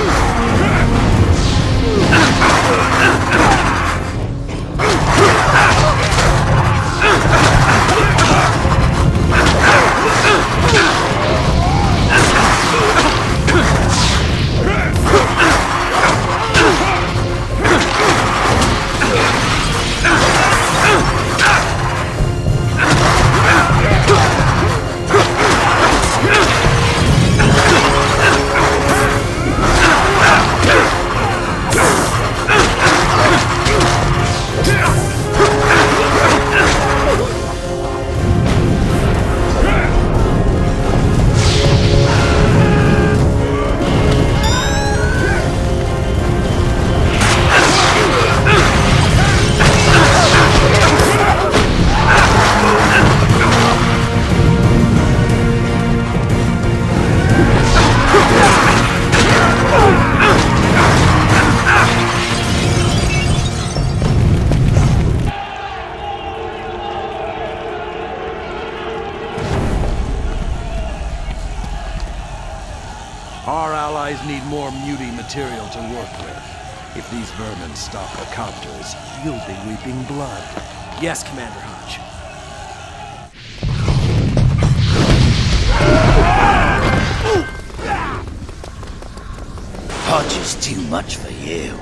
Ah! Our allies need more mutie material to work with. If these vermin stop the copters, you'll be weeping blood. Yes, Commander Hodge. Hodge is too much for you.